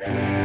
Yeah.